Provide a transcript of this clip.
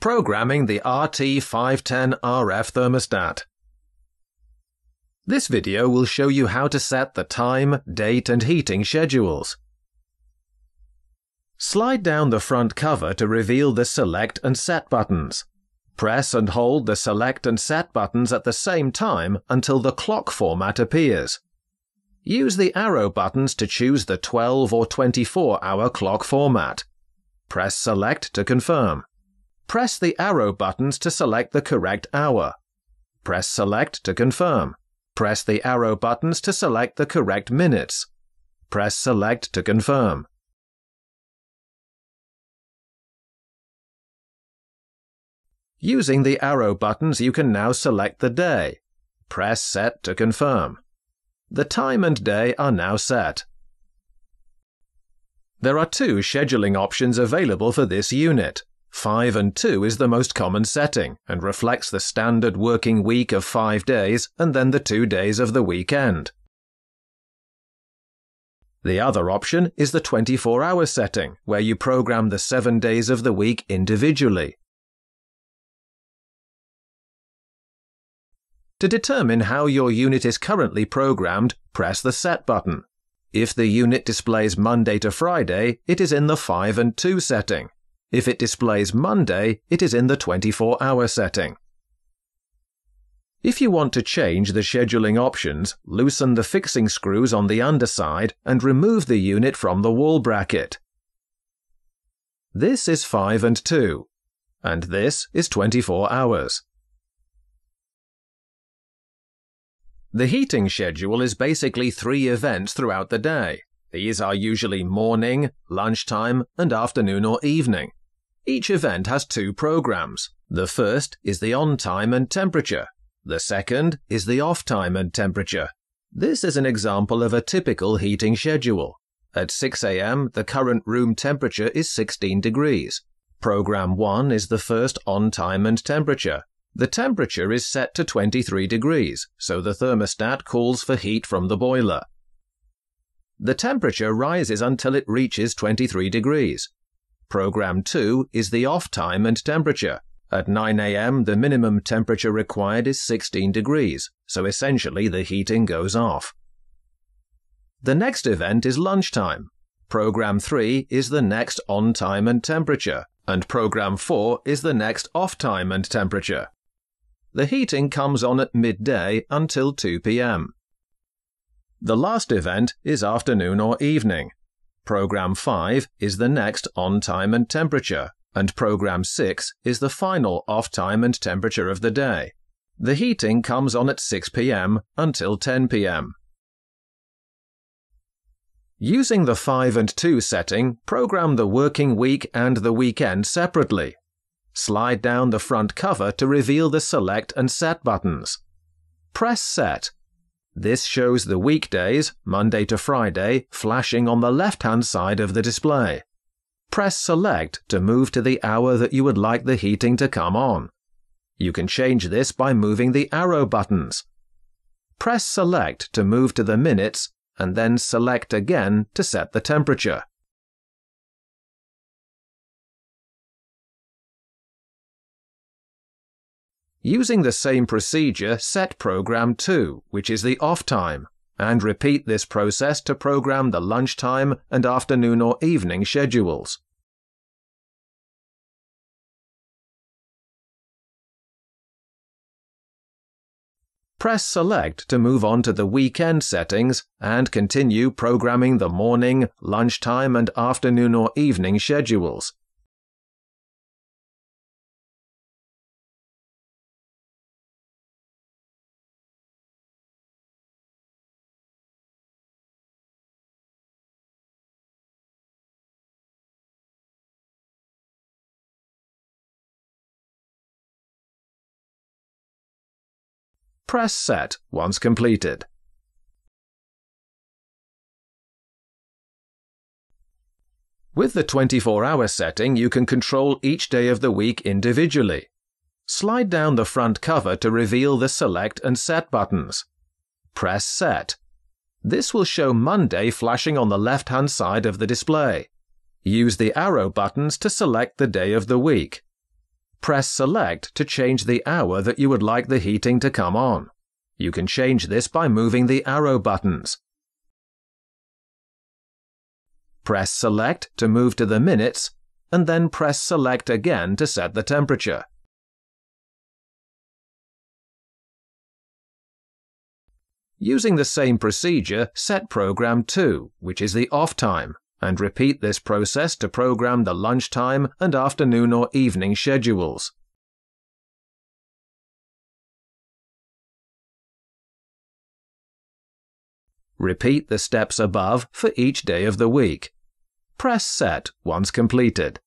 Programming the RT510RF thermostat. This video will show you how to set the time, date and heating schedules. Slide down the front cover to reveal the Select and Set buttons. Press and hold the Select and Set buttons at the same time until the clock format appears. Use the arrow buttons to choose the 12 or 24 hour clock format. Press Select to confirm. Press the arrow buttons to select the correct hour. Press Select to confirm. Press the arrow buttons to select the correct minutes. Press Select to confirm. Using the arrow buttons, you can now select the day. Press Set to confirm. The time and day are now set. There are two scheduling options available for this unit. 5 and 2 is the most common setting and reflects the standard working week of 5 days and then the 2 days of the weekend. The other option is the 24 hour setting, where you program the 7 days of the week individually. To determine how your unit is currently programmed, press the Set button. If the unit displays Monday to Friday, it is in the 5 and 2 setting. If it displays Monday, it is in the 24 hour setting. If you want to change the scheduling options, loosen the fixing screws on the underside and remove the unit from the wall bracket. This is 5 and 2, and this is 24 hours. The heating schedule is basically three events throughout the day. These are usually morning, lunchtime, and afternoon or evening. Each event has two programs. The first is the on time and temperature. The second is the off time and temperature. This is an example of a typical heating schedule. At 6 a.m., the current room temperature is 16 degrees. Program 1 is the first on time and temperature. The temperature is set to 23 degrees, so the thermostat calls for heat from the boiler. The temperature rises until it reaches 23 degrees. Program 2 is the off time and temperature. At 9 a.m., the minimum temperature required is 16 degrees, so essentially the heating goes off. The next event is lunchtime. Program 3 is the next on time and temperature, and Program 4 is the next off time and temperature. The heating comes on at midday until 2 p.m. The last event is afternoon or evening. Program 5 is the next on time and temperature, and Program 6 is the final off time and temperature of the day. The heating comes on at 6 p.m. until 10 p.m. Using the 5 and 2 setting, program the working week and the weekend separately. Slide down the front cover to reveal the Select and Set buttons. Press Set. This shows the weekdays, Monday to Friday, flashing on the left-hand side of the display. Press Select to move to the hour that you would like the heating to come on. You can change this by moving the arrow buttons. Press Select to move to the minutes, and then Select again to set the temperature. Using the same procedure, set program 2, which is the off time, and repeat this process to program the lunchtime and afternoon or evening schedules. Press Select to move on to the weekend settings and continue programming the morning, lunchtime, and afternoon or evening schedules. Press Set once completed. With the 24-hour setting, you can control each day of the week individually. Slide down the front cover to reveal the Select and Set buttons. Press Set. This will show Monday flashing on the left-hand side of the display. Use the arrow buttons to select the day of the week. Press Select to change the hour that you would like the heating to come on. You can change this by moving the arrow buttons. Press Select to move to the minutes, and then press Select again to set the temperature. Using the same procedure, set program 2, which is the off time, and repeat this process to program the lunchtime and afternoon or evening schedules. Repeat the steps above for each day of the week. Press Set once completed.